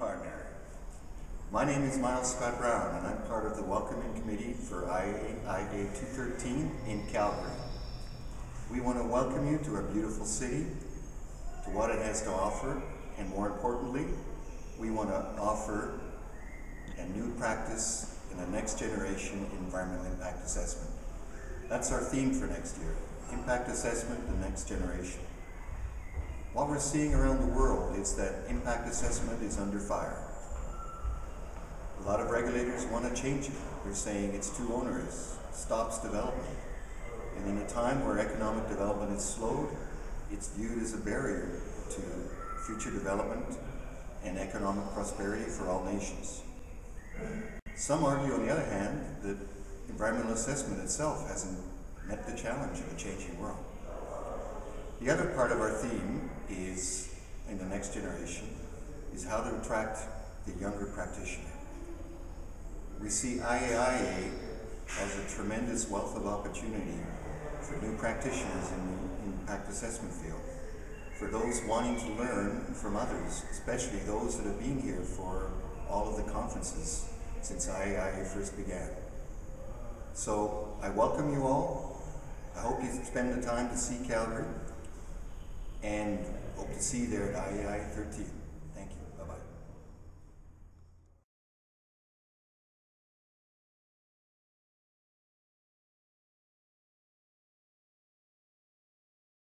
partner. My name is Miles Scott Brown, and I'm part of the Welcoming Committee for IAIA 213 in Calgary. We want to welcome you to our beautiful city, to what it has to offer, and more importantly, we want to offer a new practice in a next generation environmental impact assessment. That's our theme for next year impact assessment, the next generation. What we're seeing around the world is that impact assessment is under fire. A lot of regulators want to change it. They're saying it's too onerous, stops development. And in a time where economic development is slowed, it's viewed as a barrier to future development and economic prosperity for all nations. Some argue, on the other hand, that environmental assessment itself hasn't met the challenge of a changing world. The other part of our theme in the next generation, is how to attract the younger practitioner. We see IAIA as a tremendous wealth of opportunity for new practitioners in the impact assessment field, for those wanting to learn from others, especially those that have been here for all of the conferences since IAIA first began. So I welcome you all. I hope you spend the time to see Calgary and hope to see you there at IAIA 13.